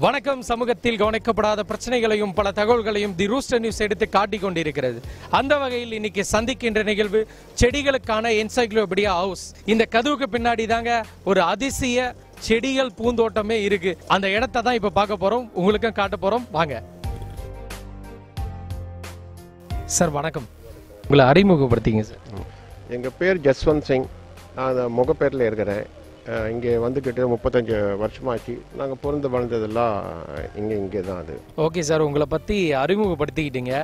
வணக்கம். சமூகத்தில் கவனிக்கப்படாத பிரச்சனைகளையும் பல தகவல்களையும் தி ரூஸ்டர் நியூஸ் எடுத்து காட்டிக் கொண்டிருக்கிறது. அந்த வகையில் இன்னைக்கு சந்திக்கின்ற நிகழ்வு செடிகளுக்கான என்சைக்ளோபீடியா ஹவுஸ். இந்த கதவுக்கு பின்னாடி தாங்க ஒரு அதிசய செடிகள் பூந்தோட்டமே இருக்கு. அந்த இடத்தை தான் இப்ப பார்க்க போறோம். உங்களுக்கும் காட்ட போறோம். வாங்க. சார் வணக்கம். உங்களை அறிமுகப்படுத்திங்க சார். எங்கள் பேர் ஜஸ்வந்த் சிங். நான் முகப்பேரில் இருக்கிறேன். இங்கே வந்துக்கிட்டு முப்பத்தஞ்சு வருஷமாச்சு நாங்கள் பிறந்து வளர்ந்ததெல்லாம் இங்கே இங்கே தான் அது. ஓகே சார் உங்களை பற்றி அறிமுகப்படுத்திக்கிட்டீங்க.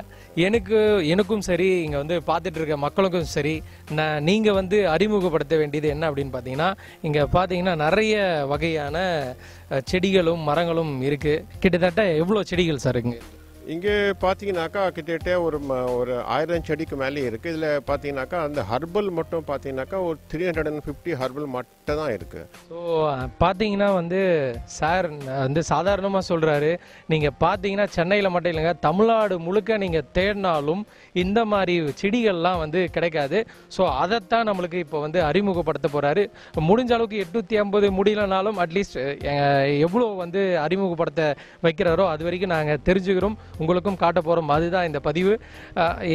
எனக்கு எனக்கும் சரி இங்கே வந்து பார்த்துட்டு இருக்க மக்களுக்கும் சரி நான் நீங்கள் வந்து அறிமுகப்படுத்த வேண்டியது என்ன அப்படின்னு பார்த்தீங்கன்னா இங்கே பார்த்தீங்கன்னா நிறைய வகையான செடிகளும் மரங்களும் இருக்குது கிட்டத்தட்ட எவ்வளோ செடிகள் சார் இங்கே? இங்கே பார்த்தீங்கன்னாக்கா கிட்டத்தட்ட ஒரு ஒரு ஆயிரம் செடிக்கு மேலே இருக்குது இதில் பார்த்தீங்கன்னாக்கா அந்த ஹர்பல் மட்டும் பார்த்தீங்கன்னாக்கா ஒரு three hundred and fifty herbal மட்டும் தான் இருக்குது ஸோ பார்த்தீங்கன்னா வந்து சார் வந்து சாதாரணமாக சொல்கிறாரு நீங்கள் பார்த்தீங்கன்னா சென்னையில் மட்டும் இல்லைங்க தமிழ்நாடு முழுக்க நீங்கள் தேடினாலும் இந்த மாதிரி செடிகள்லாம் வந்து கிடைக்காது. ஸோ அதைத்தான் நம்மளுக்கு இப்போ வந்து அறிமுகப்படுத்த போகிறாரு முடிஞ்ச அளவுக்கு எட்நூற்றி ஐம்பது முடியலனாலும் அட்லீஸ்ட் எவ்வளோ வந்து அறிமுகப்படுத்த வைக்கிறாரோ அது வரைக்கும் நாங்கள் தெரிஞ்சுக்கிறோம். உங்களுக்கும் காட்ட மாதிரி தான் இந்த பதிவு.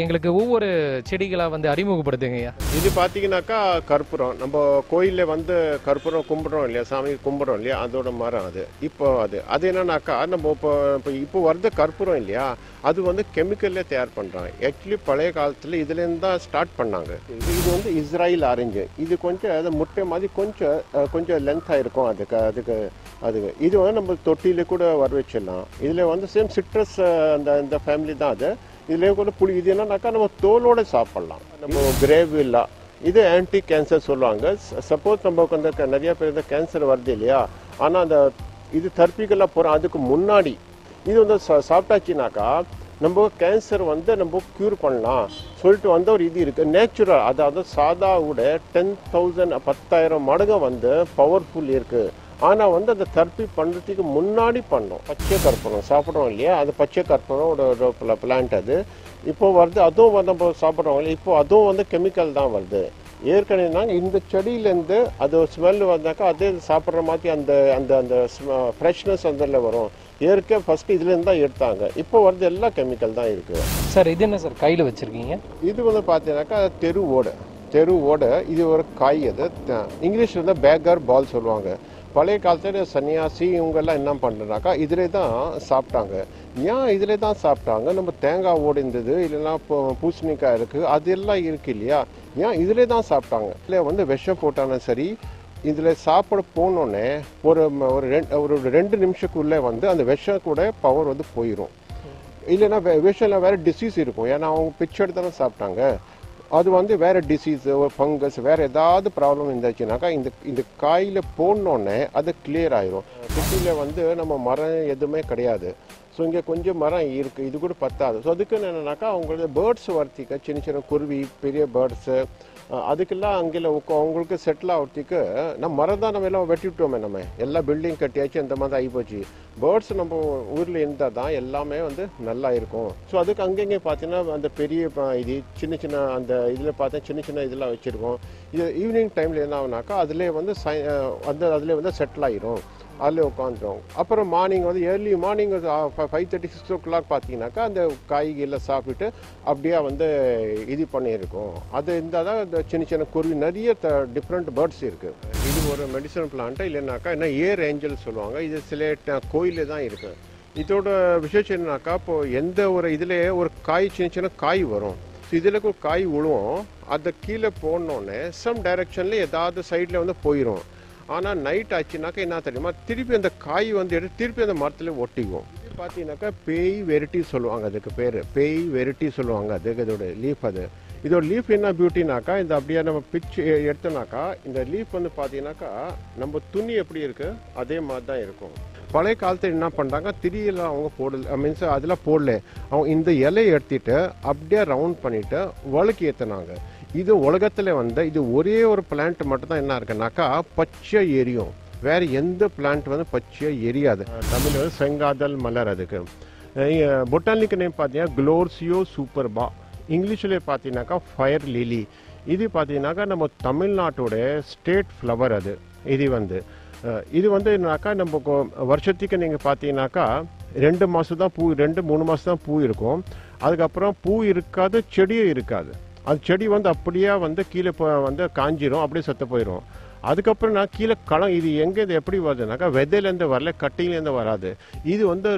எங்களுக்கு ஒவ்வொரு செடிகளாக வந்து அறிமுகப்படுத்துங்க ஐயா. இது பார்த்தீங்கன்னாக்கா கற்பூரம். நம்ம கோயிலில் வந்து கற்பூரம் கும்பிட்றோம் இல்லையா? சாமி கும்பிட்றோம் இல்லையா? அதோட மரம் அது. இப்போ அது. அது என்னன்னாக்கா நம்ம இப்போ இப்போ இப்போ வர்றது கற்பூரம் இல்லையா? அது வந்து கெமிக்கல்ல தயார் பண்ணுறாங்க ஆக்சுவலி பழைய காலத்தில் இதுலேருந்து தான் ஸ்டார்ட் பண்ணாங்க. இது இது வந்து இஸ்ரேல் ஆரஞ்சு இது கொஞ்சம் அது முட்டை மாதிரி கொஞ்சம் கொஞ்சம் லென்த்தாக இருக்கும். அதுக்கு அதுக்கு அதுக்கு இது வந்து நம்ம தொட்டியில் கூட வர வச்சிடலாம் இதில் வந்து சேம் சிட்ரஸ் அந்த இந்த ஃபேமிலி தான் அது. இதுலேயே கூட புளி இது என்னன்னாக்கா நம்ம தோலோடு சாப்பிட்லாம். நம்ம கிரேவ் இல்லை. இது ஆன்டி கேன்சர் சொல்லுவாங்க சப்போஸ் நமக்கு அந்த நிறையா நிறைய பேர் இந்த கேன்சர் வருது இல்லையா? ஆனால் அந்த இது தெரப்பிக்கெல்லாம் போகிறோம் அதுக்கு முன்னாடி. இது வந்து சா- சாப்பிட்டாச்சுனாக்கா நம்ம கேன்சர் வந்து நம்ம க்யூர் பண்ணலாம். சொல்லிட்டு வந்த ஒரு இது இருக்குது நேச்சுரல் அதாவது சாதாவோட டென் தௌசண்ட் பத்தாயிரம் மடங்கு வந்து பவர்ஃபுல் இருக்குது ஆனால் வந்து அந்த தெரப்பி பண்ணுறதுக்கு முன்னாடி பண்ணோம். பச்சை கற்பூரம் சாப்பிட்றோம் இல்லையா? அது பச்சை கற்பூரம் பிளான்ட் அது. இப்போ வருது அதுவும் வந்து நம்ம சாப்பிட்றோம் இல்லையா? இப்போ அதுவும் வந்து கெமிக்கல் தான் வருது. ஏற்கனவே இந்த செடியிலேருந்து அது ஸ்மெல் வந்தாக்கா அதே சாப்பிட்ற மாதிரி அந்த அந்த அந்த ஃப்ரெஷ்னஸ் அதில் வரும். இயற்கை ஃபஸ்ட்டு இதுலேருந்து தான் எடுத்தாங்க. இப்போ வருது எல்லாம் கெமிக்கல் தான் இருக்குது சார் இது என்ன சார்? கையில் வச்சுருக்கீங்க? இது வந்து பார்த்தீங்கன்னாக்கா தெரு ஓடை. தெரு ஓடை இது ஒரு காய் அது. த- இங்கிலீஷ் வந்து பேக்கர் பால் சொல்லுவாங்க. பழைய காலத்தில் சன்னியாசி இவங்கெல்லாம் என்ன பண்ணுறாக்கா இதிலே தான் சாப்பிட்டாங்க. ஏன் இதிலே தான் சாப்பிட்டாங்க? நம்ம தேங்காய் ஓடிந்தது இல்லைன்னா பூசணிக்காய் இருக்குது அதெல்லாம் இருக்கு இல்லையா? ஏன் இதிலே தான் சாப்பிட்டாங்க? இல்லை வந்து விஷம் போட்டாலும் சரி இதில் சாப்பிட போனோடனே ஒரு ஒரு ரெண்டு ஒரு ரெண்டு நிமிஷத்துக்குள்ளே வந்து அந்த விஷம் கூட பவர் வந்து போயிடும் இல்லைன்னா விஷம் வேறு டிசீஸ் இருக்கும். ஏன்னா அவங்க பிச்சை எடுத்தாலும் தானே சாப்பிட்டாங்க. அது வந்து வேறு டிசீஸ் ஃபங்கஸ் வேறு ஏதாவது ப்ராப்ளம் இருந்துச்சுனாக்கா இந்த இந்த காயில் போடணுன்னே அது கிளியர் ஆயிரும். சிட்டியில் வந்து நம்ம மரம் எதுவுமே கிடையாது. ஸோ இங்கே கொஞ்சம் மரம் இருக்குது இது கூட பத்தாது. ஸோ அதுக்கு என்னென்னாக்கா அவங்களுடைய பேர்ட்ஸ் வர்த்திக்க சின்ன சின்ன குருவி பெரிய பேர்ட்ஸு அதுக்கெல்லாம் அங்கே அவங்களுக்கு செட்டில் ஆகிறதுக்கு நம்ம மரம் தான் நம்ம எல்லாம் வெட்டி விட்டோமே நம்ம. எல்லா பில்டிங் கட்டியாச்சு அந்த மாதிரி ஆகிப்போச்சு. பேர்ட்ஸ் நம்ம ஊரில் இருந்தால் தான் எல்லாமே வந்து நல்லா இருக்கும். ஸோ அதுக்கு அங்கங்கே பார்த்தீங்கன்னா அந்த பெரிய இது சின்ன சின்ன அந்த இதில் பார்த்தா சின்ன சின்ன இதெல்லாம் வச்சுருக்கோம். இது ஈவினிங் டைமில் என்ன ஆகுனாக்கா அதிலே வந்து சை அந்த வந்து அதிலே வந்து செட்டில் ஆகிரும் அதில் உட்காந்துருவாங்க அப்புறம் மார்னிங் வந்து early morning five thirty six o'clock பார்த்தீங்கன்னாக்கா அந்த காய்கறிலாம் சாப்பிட்டுட்டு அப்படியே வந்து இது பண்ணியிருக்கோம். அது இருந்தால் தான் இந்த சின்ன சின்ன குருவி நிறைய த டிஃப்ரெண்ட் பேர்ட்ஸ் இருக்குது இது ஒரு மெடிசன் பிளான்ட்டு இல்லைனாக்கா என்ன ஏர் ஏஞ்சல் சொல்லுவாங்க. இது சில கோயிலே தான் இருக்குது இதோட விசேஷம் என்னன்னாக்கா இப்போது எந்த ஒரு இதுலேயே ஒரு காய் சின்ன சின்ன காய் வரும். ஸோ இதில் ஒரு காய் விழுவும் அதை கீழே போனோடனே சம் டைரக்ஷனில் ஏதாவது சைடில் வந்து போயிடும் ஆனால் நைட் ஆச்சுனாக்கா என்ன தெரியுமா? திருப்பி அந்த காய் வந்து எடுத்து திருப்பி அந்த மரத்தில் ஒட்டிக்கும். இது பார்த்தீங்கன்னாக்கா பேய் வெரைட்டி சொல்லுவாங்க அதுக்கு பேர். பேய் வெரைட்டி சொல்லுவாங்க அதுக்கு இதோட லீஃப் அது. இதோட லீஃப் என்ன பியூட்டினாக்கா இந்த அப்படியே நம்ம பிச்சு எடுத்தோம்னாக்கா இந்த லீஃப் வந்து பார்த்தீங்கன்னாக்கா நம்ம துணி எப்படி இருக்குது அதே மாதிரி தான் இருக்கும். பழைய காலத்தில் என்ன பண்ணுறாங்க திரியெல்லாம் அவங்க போடல மீன்ஸ் அதெல்லாம் போடல. அவங்க இந்த இலையை எடுத்துட்டு அப்படியே ரவுண்ட் பண்ணிவிட்டு வழுக்கி ஏற்றினாங்க இது உலகத்தில் வந்து இது ஒரே ஒரு பிளான்ட் மட்டும் தான் என்ன இருக்குனாக்கா பச்சை எரியும். வேறு எந்த பிளான்ட் வந்து பச்சையாக எரியாது. தமிழ் வந்து செங்காதல் மலர் அதுக்கு. பொட்டானிக்கு நேம் பார்த்தீங்கன்னா குளோர்சியோ சூப்பர்பா இங்கிலீஷில் பார்த்தீங்கன்னாக்கா ஃபயர் லிலி இது பார்த்தீங்கன்னாக்கா நம்ம தமிழ்நாட்டோட ஸ்டேட் ஃப்ளவர் அது. இது வந்து இது வந்து என்னக்கா நம்ம கொ- வருஷத்துக்கு நீங்கள் பார்த்தீங்கன்னாக்கா ரெண்டு மாதம் தான் பூ ரெண்டு மூணு மாதம் தான் பூ இருக்கும். அதுக்கப்புறம் பூ இருக்காது செடியும் இருக்காது. அந்த செடி வந்து அப்படியே வந்து கீழே போ வந்து காஞ்சிரும் அப்படியே செத்து போயிடும் அதுக்கப்புறம் நான் கீழே களம் இது எங்கே இது எப்படி வருதுனாக்கா விதையிலேருந்து வரல கட்டிங்லேருந்து வராது. இது வந்து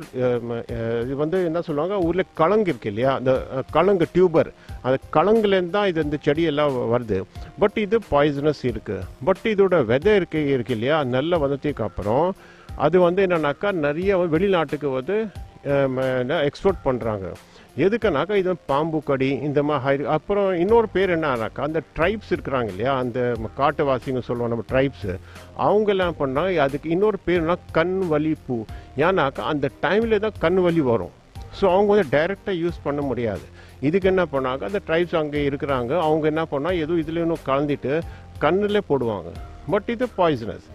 இது வந்து என்ன சொல்லுவாங்க ஊரில் கலங்கு இருக்கு இல்லையா? அந்த கலங்கு டியூபர். அந்த கலங்குலேருந்து தான் இது இந்த செடி எல்லாம் வருது. பட் இது பாய்சனஸ் இருக்குது பட் இதோட விதை இருக்கு இருக்கு இல்லையா? நல்ல வந்ததுக்கு அப்புறம் அது வந்து என்னன்னாக்கா நிறைய வெளிநாட்டுக்கு வந்து எக்ஸ்போர்ட் பண்ணுறாங்க எதுக்குனாக்கா இது பாம்பு கடி இந்த மாதிரி. அப்புறம் இன்னொரு பேர் என்னன்னாக்கா அந்த ட்ரைப்ஸ் இருக்கிறாங்க இல்லையா? அந்த காட்டுவாசிங்க சொல்லுவோம் நம்ம ட்ரைப்ஸு அவங்க எல்லாம் பண்ணால் அதுக்கு இன்னொரு பேர்னா கண் வலி பூ ஏன்னாக்கா அந்த டைமில் தான் கண் வலி வரும். ஸோ அவங்க வந்து டைரெக்டாக யூஸ் பண்ண முடியாது. இதுக்கு என்ன பண்ணாங்க? அந்த ட்ரைப்ஸ் அங்கே இருக்கிறாங்க. அவங்க என்ன பண்ணால் எதுவும் இதில் இன்னும் கலந்துட்டு கண்ணில் போடுவாங்க. பட் இது பாய்சனஸ்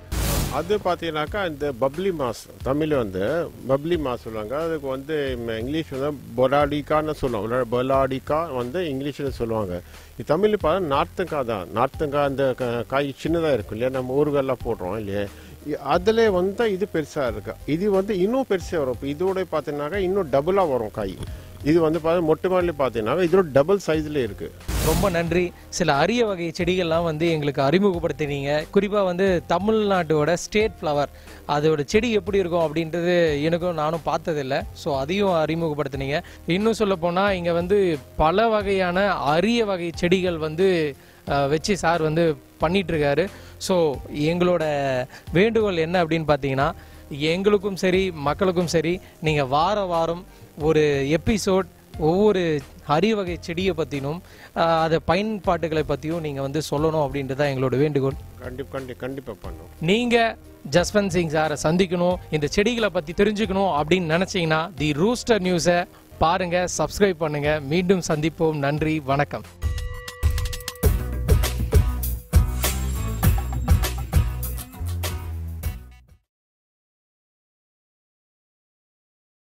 அது பார்த்தீங்கன்னாக்கா இந்த பப்ளி மாஸ் தமிழ் வந்து பப்ளி மாஸ் சொல்லுவாங்க. அதுக்கு வந்து இங்கிலீஷ் வந்து பொலாடிக்கான்னு சொல்லுவாங்க. பொலாடிக்கா வந்து இங்கிலீஷில் சொல்லுவாங்க. இது தமிழ் பார்த்தா நார்த்தங்காய் தான். நார்த்தங்காய் அந்த க- காய் சின்னதாக இருக்கும் இல்லையா? நம்ம ஊர்களெலாம் போடுறோம் இல்லையா? அதில் வந்து இது பெருசாக இருக்கு. இது வந்து இன்னும் பெருசாக வரும். இப்போ இதோட பார்த்தீங்கன்னாக்கா இன்னும் டபுளாக வரும் காய். இது வந்து பார்த்தா மொட்டை மாடல பார்த்தீங்கன்னா இதோட டபுள் சைஸ்லேயே இருக்குது ரொம்ப நன்றி. சில அரிய வகை செடிகள்லாம் வந்து எங்களுக்கு அறிமுகப்படுத்தினீங்க. குறிப்பாக வந்து தமிழ்நாட்டோட ஸ்டேட் ஃப்ளவர் அதோட செடி எப்படி இருக்கும் அப்படின்றது எனக்கும் நானும் பார்த்ததில்ல. ஸோ அதையும் அறிமுகப்படுத்தினீங்க. இன்னும் சொல்ல போனால் இங்கே வந்து பல வகையான அரிய வகை செடிகள் வந்து வச்சு சார் வந்து பண்ணிகிட்ருக்காரு ஸோ எங்களோட வேண்டுகோள் என்ன அப்படின்னு பார்த்தீங்கன்னா எங்களுக்கும் சரி மக்களுக்கும் சரி நீங்கள் வார வாரம் ஒரு எபிசோட் ஒவ்வொரு அரிய வகை செடியை பற்றினும் அதை பயன்பாட்டுகளை பற்றியும் நீங்கள் வந்து சொல்லணும் அப்படின்றது தான் எங்களோட வேண்டுகோள். கண்டிப்பா கண்டி கண்டிப்பாக பண்ணும் நீங்கள் ஜஸ்வந்த் சிங் சாரை சந்திக்கணும் இந்த செடிகளை பற்றி தெரிஞ்சுக்கணும் அப்படின்னு நினச்சிங்கன்னா தி ரூஸ்டர் நியூஸை பாருங்கள் சப்ஸ்கிரைப் பண்ணுங்கள் மீண்டும் சந்திப்போம். நன்றி வணக்கம்.